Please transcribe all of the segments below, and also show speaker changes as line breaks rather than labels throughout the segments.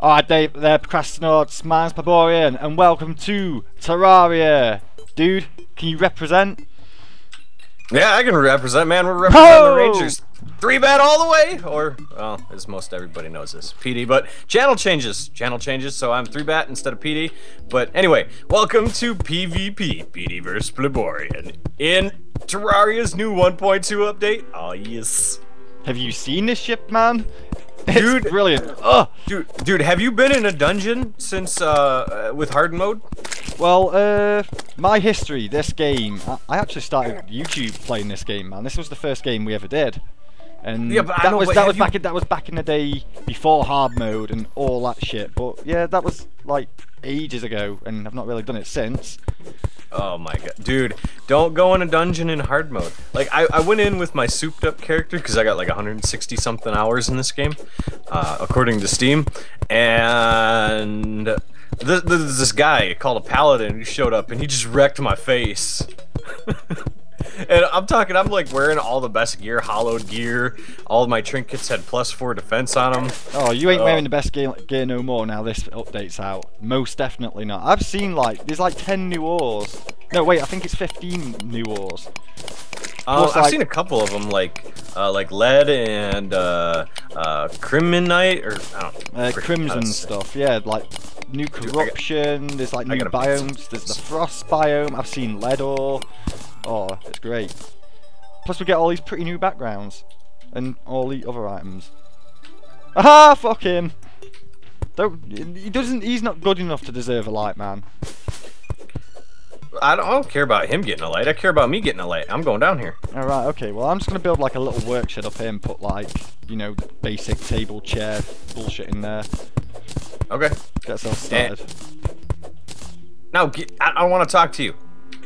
Alright, Dave, they're procrastinauts, mine's Pleborian, and welcome to Terraria. Dude, can you represent?
Yeah, I can represent, man. We're representing
Ho!
the Rangers. Three bet all the way, or well, as most everybody knows this, PD. But channel changes, channel changes. So I'm three bat instead of PD. But anyway, welcome to PvP, PD vs Pleborian, in Terraria's new 1.2 update. Oh yes,
Have you seen this ship, man? It's
Dude.
brilliant. Oh,
dude, dude, have you been in a dungeon since uh, uh with hard mode?
well, uh, my history, this game, I, I actually started YouTube playing this game, man. This was the first game we ever did. And
Yeah, but I
that
know,
was
but
that
have
was
you-
back in that was back in the day before hard mode and all that shit. But yeah, that was like ages ago, and I've not really done it since.
Oh my god, dude! Don't go in a dungeon in hard mode. Like I, I went in with my souped up character because I got like 160 something hours in this game, uh, according to Steam, and th- th- there's this guy called a paladin who showed up and he just wrecked my face. And I'm talking, I'm like wearing all the best gear, hallowed gear. All of my trinkets had plus four defense on them.
Oh, you ain't
Oh.
wearing the best gear, gear no more now this update's out. Most definitely not. I've seen like, there's like 10 new ores. No, wait, I think it's 15 new ores.
Uh, I've
like-
seen a couple of them, like uh, like lead and uh, uh, criminite, or I don't
Uh,
frick, how to
crimson stuff, yeah, like new
I got-
corruption, there's like new
gotta put some-
biomes, there's the frost biome, I've seen lead ore. Oh, it's great. Plus we get all these pretty new backgrounds. And all the other items. Aha, fuck him! Don't, he doesn't, he's not good enough to deserve a light, man.
I don't, I don't care about him getting a light. I care about me getting a light. I'm going down here.
Alright, okay, well I'm just gonna build like a little work shed up here and put like, you know, the basic table, chair, bullshit in there.
Okay.
Get ourselves
Eh.
started.
No, get, I, I want to talk to you.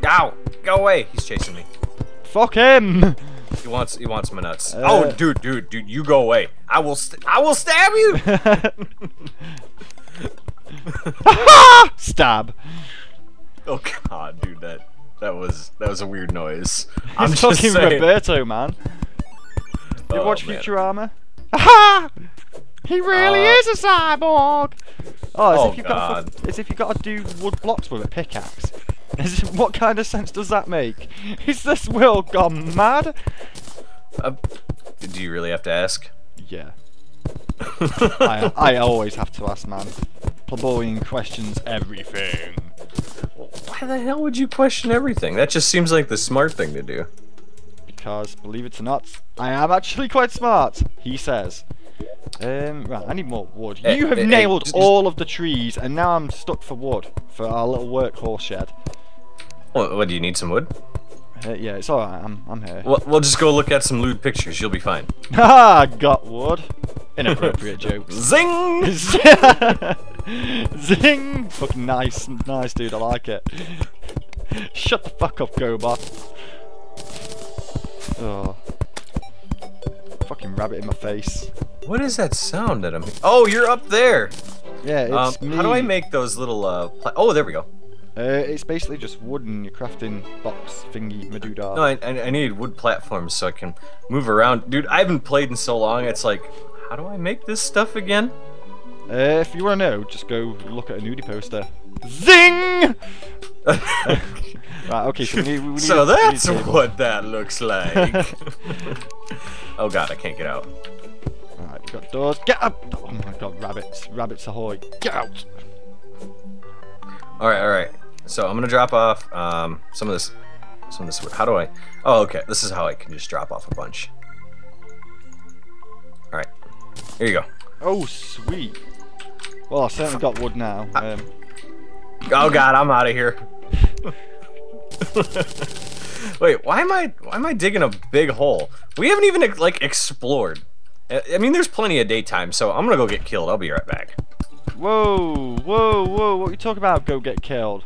Ow! Go away. He's chasing me.
Fuck him!
He wants he wants my nuts.
Uh.
oh, dude, dude, dude, you go away. I will st- I will stab you.
Stab.
oh god, dude, that that was that was a weird noise. I'm
It's
just saying.
Roberto, man. You
Oh,
watch
man.
Futurama? Aha! He really
Uh,
is a cyborg. Oh, as
Oh,
if you've got as if you've got to do wood blocks with a pickaxe. What kind of sense does that make? Is this world gone mad?
Uh, do you really have to ask?
Yeah. I, I always have to ask, man. Pleborian questions everything.
Why the hell would you question everything? That just seems like the smart thing to do.
Because, believe it or not, I am actually quite smart, he says. Um, right, I need more wood.
Eh,
you have
eh, eh,
nailed
just-
all of the trees, and now I'm stuck for wood for our little workhorse shed.
What, what do you need some wood?
Uh, yeah, it's alright, I'm, I'm here.
Well, we'll just go look at some lewd pictures. You'll be fine.
Ha! Got wood. Inappropriate jokes.
Zing!
Zing! Fucking nice, nice dude, I like it. Shut the fuck up, Gobot. Oh. Fucking rabbit in my face.
What is that sound that I'm? Oh, you're up there.
Yeah, it's
Um,
me.
how do I make those little? Uh, oh, there we go.
Uh, it's basically just wood and your crafting box thingy, Meduda.
No, I, I, I need wood platforms so I can move around. Dude, I haven't played in so long. It's like, how do I make this stuff again?
Uh, if you want to know, just go look at a nudie poster. Zing! Right, okay, so we need, we need
so
a-
that's what that looks like. oh god, I can't get out.
Alright, we got doors. Get up! Oh my god, rabbits. Rabbits ahoy. Get out!
All right, all right. So I'm gonna drop off um, some of this, some of this. wood. How do I? Oh, okay. This is how I can just drop off a bunch. All right. Here you go.
Oh, sweet. Well, I certainly got wood now. Um,
Oh god, I'm out of here. Wait, why am I why am I digging a big hole? We haven't even like explored. I I mean, there's plenty of daytime, so I'm gonna go get killed. I'll be right back.
whoa, whoa, whoa, what are you talking about? Go get killed.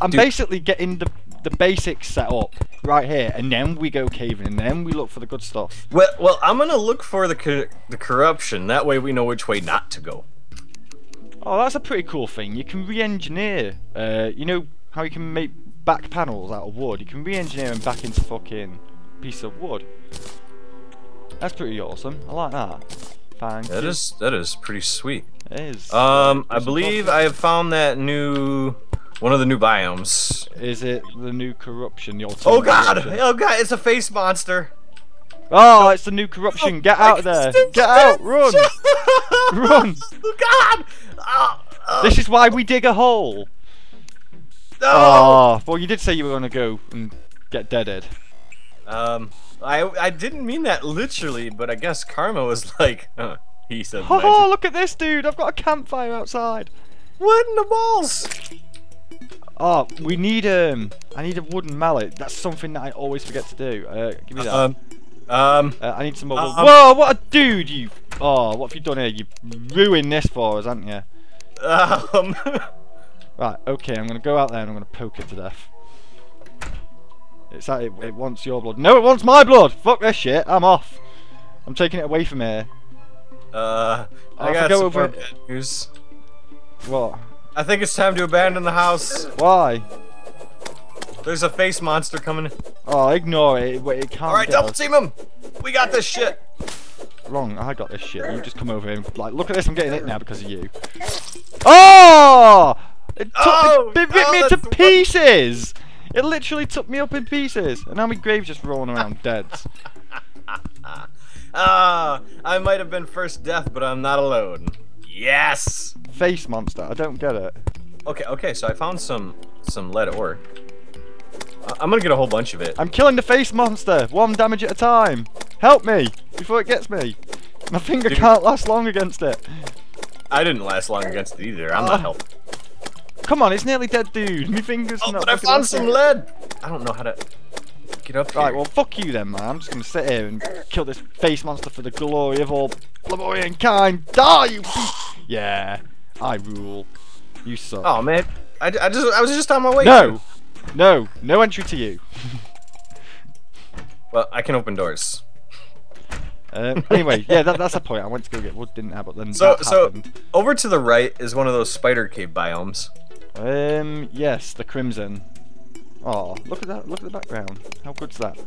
I'm
Dude.
basically getting the, the basics set up right here, and then we go caving, and then we look for the good stuff.
Well, well, I'm gonna look for the co- the corruption. That way, we know which way not to go.
Oh, that's a pretty cool thing. You can re-engineer. Uh, you know how you can make back panels out of wood? You can re-engineer them back into fucking piece of wood. That's pretty awesome. I like that. Thank
That
you.
is that is pretty sweet.
It is.
Um, I believe. I have found that new one of the new biomes.
Is it the new corruption? The
Oh god!
corruption?
Oh god! It's a face monster.
Oh, it's the new corruption. Get out of there. Get out. Run. Run.
Oh god! Oh, oh,
This is why we dig a hole.
no!
Oh, well, you did say you were gonna go and get deaded.
Um, I I didn't mean that literally, but I guess Karma was like, uh, he said.
Oh,
magic.
look at this dude! I've got a campfire outside.
What in the balls?
Oh, we need um, I need a wooden mallet. That's something that I always forget to do. Uh, give me that.
Um, um,
Uh, I need some more.
um.
Whoa! What a dude! You. Oh, what have you done here? You ruined this for us, haven't you?
um.
Right. Okay. I'm gonna go out there and I'm gonna poke it to death. It's that it, it wants your blood. No, it wants my blood. Fuck this shit. I'm off. I'm taking it away from here.
Uh, I
I'll
got
go
some
over
more
it.
bad news.
What?
I think it's time to abandon the house.
Why?
There's a face monster coming.
Oh, ignore it. Wait, it can't.
All right, double
us.
team him. We got this shit.
Wrong. I got this shit. You just come over here and like, look at this. I'm getting it now because of you. Oh! It took
Oh,
me, it ripped
oh,
me into
one-
pieces. It literally took me up in pieces, and now my grave's just rolling around dead.
Ah, I might have been first death, but I'm not alone. Yes.
Face monster. I don't get it.
Okay, okay. So I found some some lead ore. I'm gonna get a whole bunch of it.
I'm killing the face monster, one damage at a time. Help me before it gets me. My finger
Dude.
can't last long against it.
I didn't last long against it either. I'm not ah. helping.
Come on, it's nearly dead, dude. My finger's
Oh,
not.
but I found some lead. I don't know how to get up.
Right, well, fuck you then, man. I'm just gonna sit here and kill this face monster for the glory of all Flamboyant kind. Die, you piece. Yeah, I rule. You suck.
Oh man, I, I just I was just on my way.
no, no, no entry to you.
Well, I can open doors.
Um, anyway, yeah, that, that's the point. I went to go get wood, didn't I? But then
So so over to the right is one of those spider cave biomes.
Um, yes, the crimson. Oh, look at that! Look at the background. How good's that?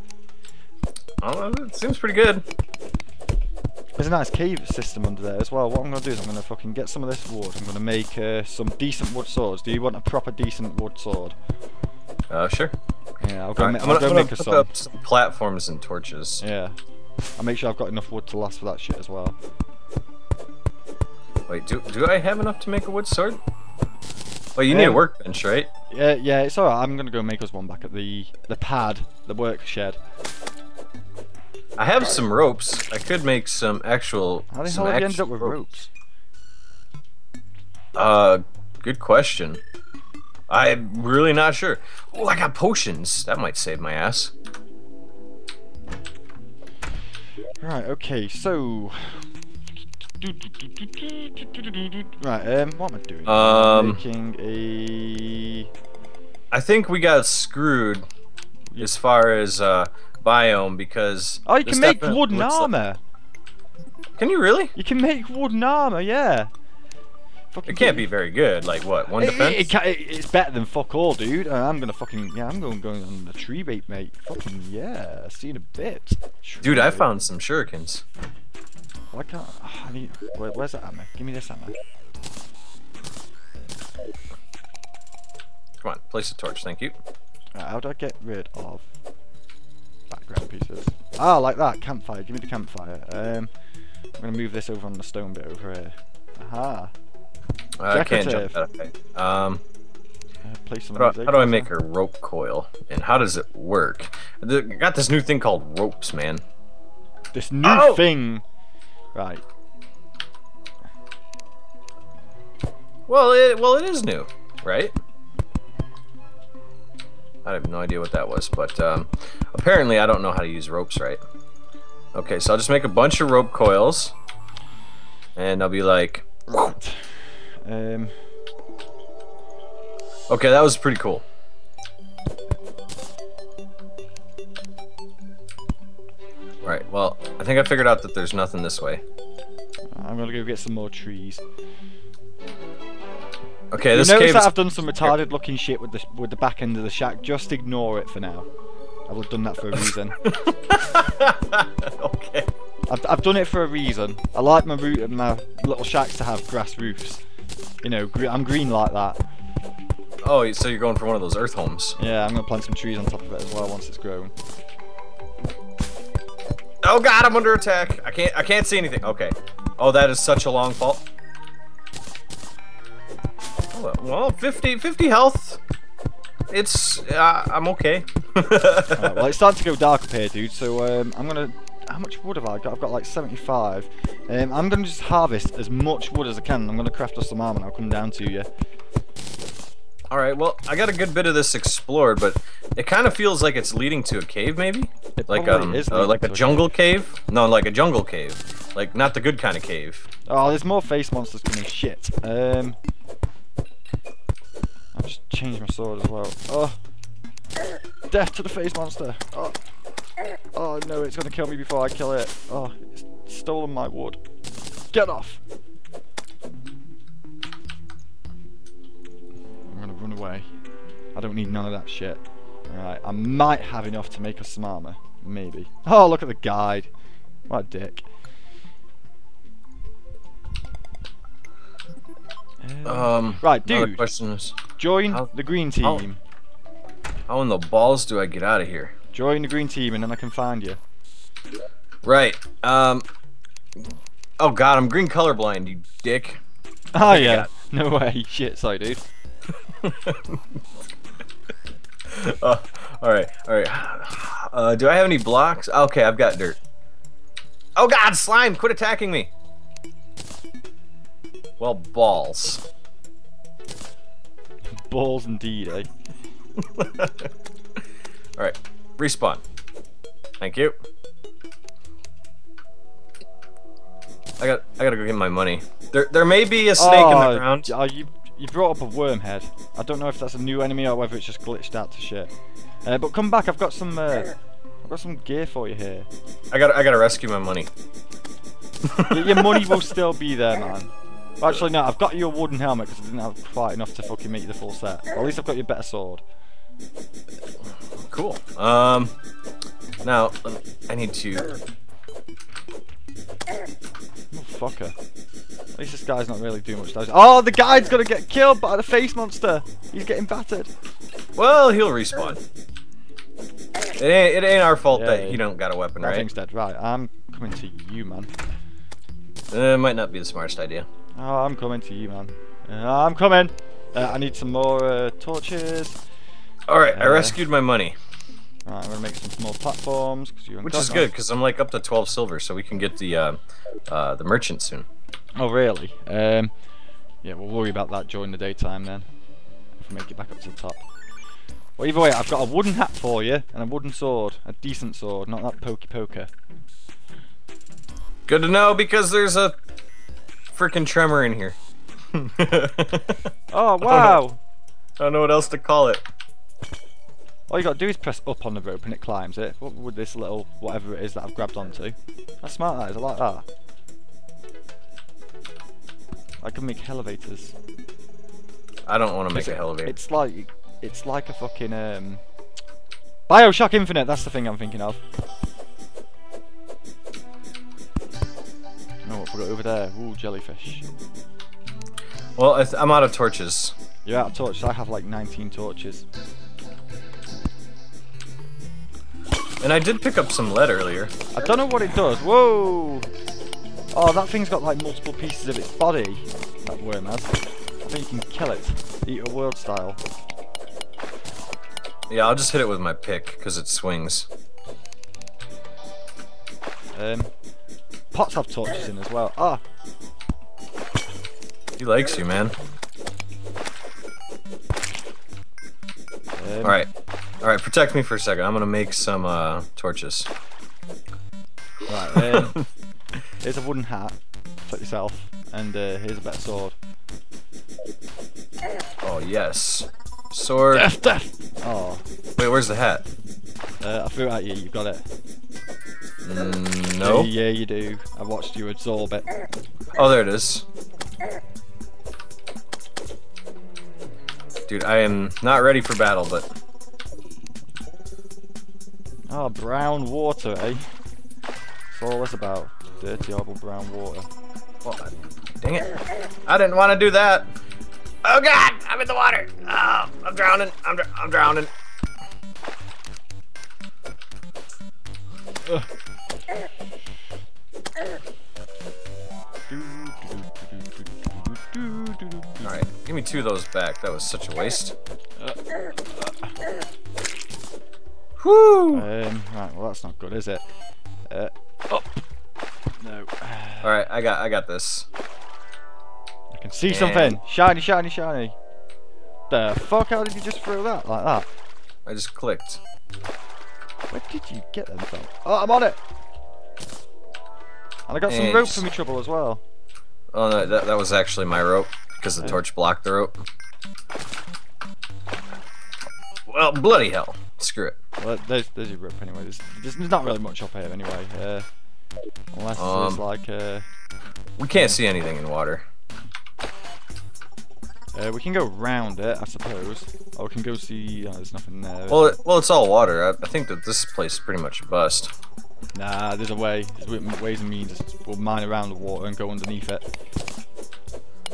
Oh, it seems pretty good.
There's a nice cave system under there as well. What I'm gonna do is I'm gonna fucking get some of this wood. I'm gonna make uh, some decent wood swords. Do you want a proper decent wood sword?
Uh, sure.
Yeah, I'll go, ma-
I'm
I'll
gonna,
go
I'm gonna
make
put
some.
up some platforms and torches.
Yeah. I'll make sure I've got enough wood to last for that shit as well.
Wait, do do I have enough to make a wood sword? Well, you need a workbench, right?
Yeah, yeah, it's alright. I'm gonna go make us one back at the the pad, the work shed.
I have some ropes. I could make some actual.
How the hell have you
actual
up with ropes?
Uh, good question. I'm really not sure. Oh, I got potions. That might save my ass.
Right, okay, so. Right, um, what am I doing?
Um,
making a.
I think we got screwed as far as uh biome because.
Oh, you can make wooden
looks like-
armor.
Can you really?
You can make wooden armor, yeah. Fucking
It can't be very good. Like what? One
It,
defense?
it it- it's better than fuck all, dude. Uh, I'm gonna fucking yeah. I'm going going on the tree bait, mate. Fucking yeah. See you in a bit.
Dude, I found some shurikens.
Why can't ah, I need? Where, where's that ammo? Give me this ammo.
Come on, place a torch. Thank you.
Right, how do I get rid of background pieces? Ah, like that. Campfire. Give me the campfire. Um, I'm gonna move this over on the stone bit over here. Aha.
I can't jump that high. Um,
Uh, place some
how do, I, how do I make a rope coil? And how does it work? I got this new thing called ropes, man.
this new
Oh!
thing? Right.
Well, it well it is new, right? I have no idea what that was, but um, apparently I don't know how to use ropes right. Okay, so I'll just make a bunch of rope coils, and I'll be like,
Right. Um.
okay, that was pretty cool. Right, well, I think I figured out that there's nothing this way.
I'm gonna go get some more trees.
Okay,
You
this
notice that I've done some retarded looking shit with the with the back end of the shack. Just ignore it for now. I've done that for a reason.
okay.
I've, I've done it for a reason. I like my roo- my little shacks to have grass roofs. You know, I'm green like that.
Oh, so you're going for one of those earth homes.
Yeah, I'm gonna plant some trees on top of it as well once it's grown.
Oh god, I'm under attack. I can't I can't see anything. Okay. Oh, that is such a long fall. Oh, Well, 50 50 health. It's uh, I'm okay.
Alright, well, it's starting to go dark up here, dude. So um, I'm gonna. How much wood have I got? I've got like 75. Um, I'm gonna just harvest as much wood as I can. I'm gonna craft us some armor, and I'll come down to you.
All right. Well, I got a good bit of this explored, but it kind of feels like it's leading to a cave, maybe.
It
Like um,
is
uh, like a jungle cave. No, like a jungle cave. Like not the good kind of cave.
Oh, there's more face monsters coming. Shit. Um, I've just changed my sword as well. Oh, death to the face monster. Oh, oh no, it's gonna kill me before I kill it. Oh, it's stolen my wood. Get off. I'm gonna run away. I don't need none of that shit. Alright, I might have enough to make us some armor. Maybe. Oh, look at the guide. What a dick. Um,
Um.
Right, dude.
question is,
join
how-
the green team.
how in the balls do I get out of here?
Join the green team and then I can find you.
Right. Um. Oh God, I'm green colorblind, you dick.
Oh yeah. No way. Shit, sorry dude.
uh, all right, all right. Uh, do I have any blocks? Okay, I've got dirt. Oh God, slime! Quit attacking me. Well, balls.
Balls indeed, eh?
all right, respawn. Thank you. I got, I gotta go get my money. There, there may be a snake in the ground.
Oh, you you brought up a worm head. I don't know if that's a new enemy or whether it's just glitched out to shit. Uh, but come back, I've got some uh, I've got some gear for you here.
I got, I gotta rescue my money.
Your money will still be there, man. Well, actually, no, I've got your wooden helmet because I didn't have quite enough to fucking make you the full set. Or at least I've got your better sword.
Cool. Um, now I need to.
Oh, fucker. Least this guy's not really doing much damage. Oh, the guide's gonna get killed by the face monster. He's getting battered.
Well, he'll respawn. It ain't, it ain't our fault
Yeah,
that
yeah.
he don't got a weapon, right?
thing's dead. Right, I'm coming to you, man.
Uh, might not be the smartest idea.
Oh, I'm coming to you, man. Uh, I'm coming. Uh, I need some more uh, torches.
All right, I
Uh,
rescued my money,
Right, I'm gonna make some small platforms
which is good because I'm like up to 12 silver, so we can get the uh, uh, the merchant soon.
Oh, really? Um, yeah, we'll worry about that during the daytime then. If we make it back up to the top. Well, either way, I've got a wooden hat for you and a wooden sword, a decent sword, not that pokey poker.
Good to know because there's a freaking tremor in here.
Oh wow!
I don't know what else to call it.
All you got to do is press up on the rope and it climbs it. What would this little whatever it is that I've grabbed onto? That's smart. That is. I like that. I can make elevators.
I don't want to make a elevator.
It's like it's like a fucking um Bioshock Infinite, that's the thing I'm thinking of. Oh, what we got over there? Ooh, jellyfish.
Well, I'm out of torches.
You're out of torches. I have like 19 torches.
And I did pick up some lead earlier.
I don't know what it does. Whoa! Oh, that thing's got like multiple pieces of its body. That worm has. I think you can kill it. Eat a world style.
Yeah, I'll just hit it with my pick because it swings.
Um, pots have torches in as well. Ah,
He likes you, man.
um,
All right, all right. Protect me for a second. I'm gonna make some uh, torches.
Right, um, here's a wooden hat. Put yourself. And uh, here's a better sword.
Oh yes, sword.
Death, death! Oh,
Wait, where's the hat?
uh, I threw it at you. You've got it.
Mm, no.
Yeah, you do. I watched you absorb it.
Oh, there it is. Dude, I am not ready for battle, but
Oh, brown water, eh? That's all it's about. Dirty, horrible brown water.
What? Dang it. I didn't want to do that. Oh god, I'm in the water. Oh, I'm drowning. I'm, dr I'm drowning.
All
right, give me two of those back. That was such a waste. Uh, uh. Whew.
Um, right, well that's not good, is it? Uh, Oh. No.
Alright, I got I got this.
I can see
And-
something. Shiny, shiny, shiny. The fuck? How did you just throw that like that?
I just clicked.
Where did you get them from? Oh, I'm on it. And I got some rope
just-
for me trouble as well.
Oh no, that, that was actually my rope because the
Oh.
torch blocked the rope. Well, bloody hell. Screw it.
Well, there's, there's your rope anyway. There's, there's not really much up here anyway. Uh, unless there's
Um,
like uh,
We can't see anything in water.
uh, we can go round it, I suppose. Or we can go see. Oh, there's nothing there.
Well, it, well, it's all water. I, I think that this place is pretty much a bust.
nah, there's a way. There's ways and means. We'll mine around the water and go underneath it.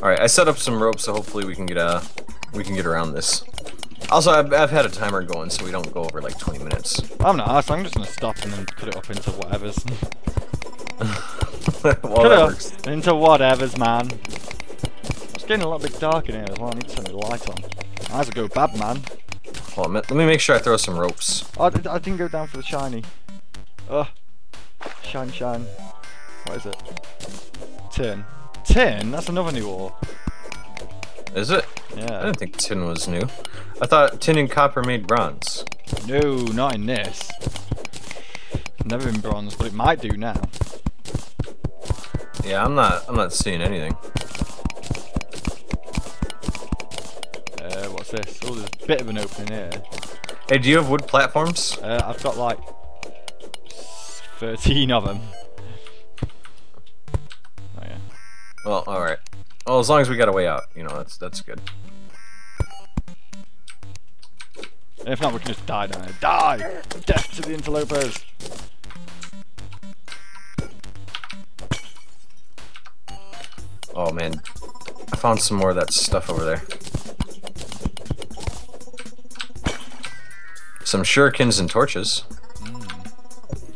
All right, I set up some ropes, so hopefully we can get uh we can get around this. Also, I've, I've had a timer going, so we don't go over like 20 minutes.
I'm not. So I'm just gonna stop and then cut it up into whatever's.
well,
cut
that
it up
works.
into whatever's, man. It's getting a little bit dark in here as well. I need to turn the light on. Eyes will go bad, man.
Hold on, let me make sure I throw some ropes.
Oh, I, did- I didn't go down for the shiny. Ugh. Shine, shine. What is it? Tin. Tin? That's another new ore.
Is it?
Yeah.
I didn't think tin was new. I thought tin and copper made bronze.
No, not in this. Never been bronze, but it might do now.
Yeah, I'm not. I'm not seeing anything.
Uh, what's this? Oh, there's a bit of an opening here.
Hey, do you have wood platforms?
Uh, I've got like 13 of them. Oh yeah.
Well, all right. Well, as long as we got a way out, you know, that's that's good.
If not, we can just die down here. Die! Death to the interlopers!
Oh man, I found some more of that stuff over there. Some shurikens and torches.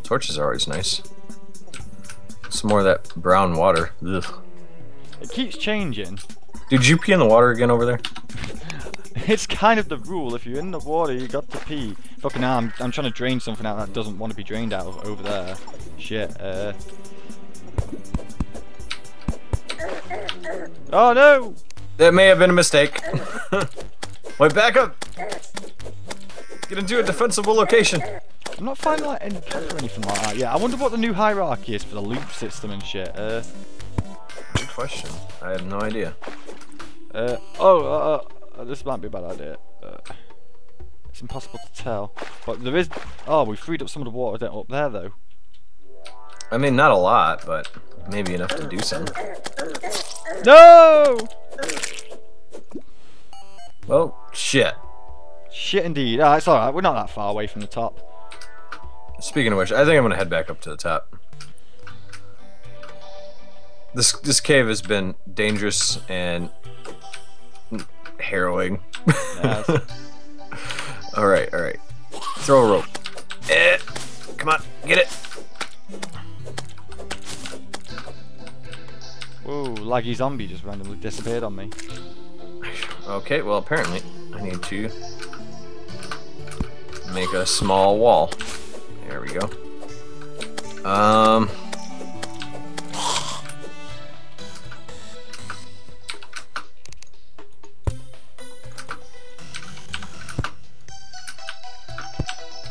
Torches are always nice. Some more of that brown water. Ugh.
It keeps changing.
Did you pee in the water again over there?
It's kind of the rule. If you're in the water, you got to pee. Fucking hell, I'm, I'm trying to drain something out that doesn't want to be drained out of over there. Shit. Uh. Oh no!
That may have been a mistake. Wait, back up! Get into a defensible location.
I'm not finding like any or anything like that. Yeah, I wonder what the new hierarchy is for the loop system and shit. Uh.
Good question. I have no idea.
Uh. Oh. Uh, uh, this might be a bad idea. Uh, it's impossible to tell. But there is. Oh, we freed up some of the water up there though.
I mean, not a lot, but maybe enough to do something.
No!
Well, shit.
Shit indeed. Ah, it's alright. We're not that far away from the top.
Speaking of which, I think I'm gonna head back up to the top. This this cave has been dangerous and harrowing.
Yes.
all right, all right. Throw a rope. Eh, come on, get it.
Whoa, laggy zombie just randomly disappeared on me.
Okay, well apparently I need to make a small wall. There we go. Um.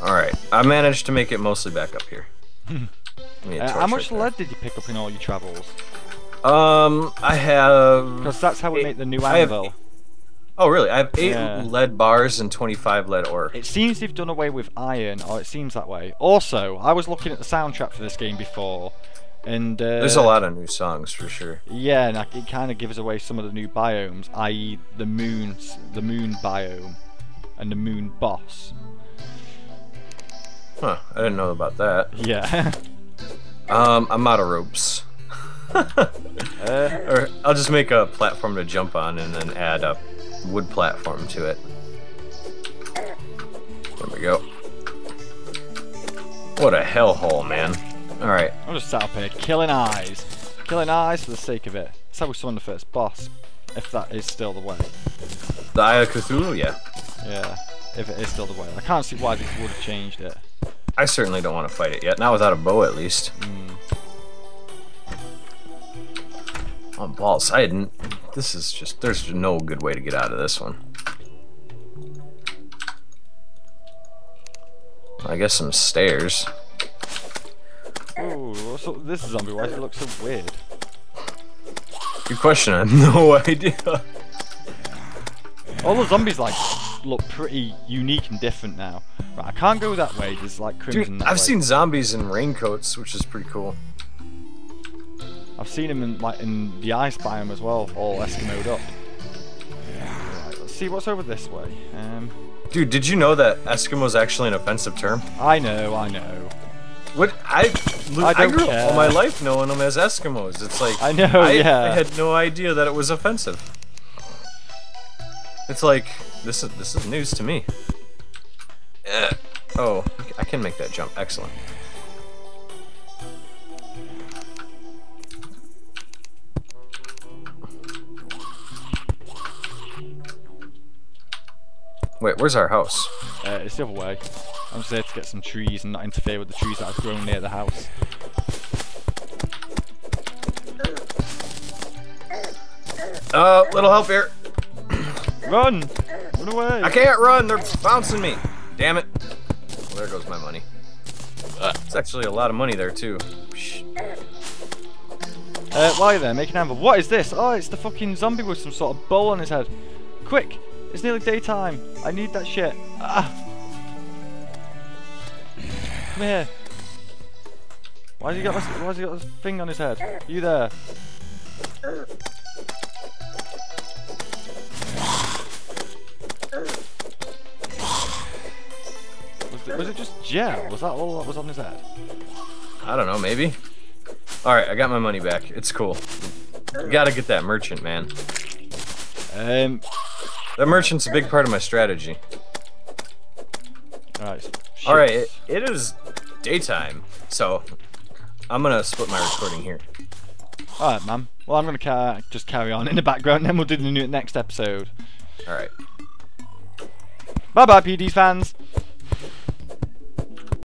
All right, I managed to make it mostly back up here. Give me a
Uh, how much
right
lead did you pick up in all your travels?
Um, I have.
Because that's how we
Eight-
make the new
have-
anvil.
Oh, really? I have eight
Yeah.
lead bars and 25 lead ore.
It seems they've done away with iron, or it seems that way. Also, I was looking at the soundtrack for this game before, and uh,
There's a lot of new songs for sure.
Yeah, and it kind of gives away some of the new biomes, i.e., the moon's the moon biome and the moon boss.
Huh, I didn't know about that.
Yeah.
Um, I'm out of ropes.
Uh,
Or I'll just make a platform to jump on and then add a wood platform to it. There we go. What a hellhole, man. Alright.
I'm just sat up here killing eyes. Killing eyes for the sake of it. How we summon the first boss. If that is still the way.
The Eye of Cthulhu, yeah.
Yeah. If it is still the way. I can't see why they would have changed it.
I certainly don't want to fight it yet. Not without a bow, at least.
Mm.
Oh, balls. I didn't. This is just. There's no good way to get out of this one. I guess some stairs.
Ooh, with this zombie? Why does it look so weird?
Good question. I have no idea.
All the zombies like look pretty unique and different now. Right, I can't go that way. There's like crimson.
Dude, I've
way.
seen zombies in raincoats, which is pretty cool.
I've seen him in like in the ice biome as well, all Eskimoed up. Right, let's see what's over this way. Um,
Dude, did you know that Eskimo's actually an offensive term?
I know, I know.
What I
I
I, grew up all my life knowing them as Eskimos. It's like
I know,
I,
yeah.
I had no idea that it was offensive. It's like this is this is news to me. Eh. Oh, I can make that jump. Excellent. Wait, where's our house?
Uh, it's the other way. I'm just there to get some trees and not interfere with the trees that I've grown near the house.
Uh, little help here.
Run! Run away!
I can't run. They're bouncing me. Damn it. Well, there goes my money. It's actually a lot of money there too.
Uh, you're there, make an amber. What is this? Oh, it's the fucking zombie with some sort of bowl on his head. Quick! It's nearly daytime. I need that shit. Ah! Come here. Why has he got this? Why has he got this thing on his head? You there? Was it, was it just gel? Was that all that was on his head?
I don't know, maybe. All right, I got my money back. It's cool. You gotta get that merchant, man.
Um.
That merchant's a big part of my strategy.
Alright.
All right, it, it is daytime, so I'm gonna split my recording here.
Alright, man. Well, I'm gonna ca- just carry on in the background, then we'll do the new next episode.
All right.
Bye bye, PD's fans.